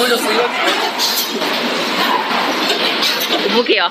배우셨어요? 무게요.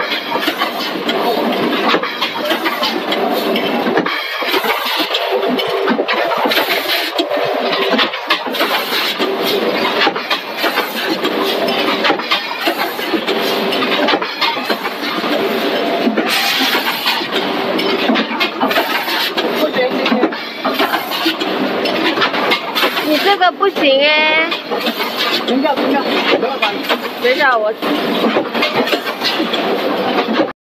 你这个不行哎。等一下，我。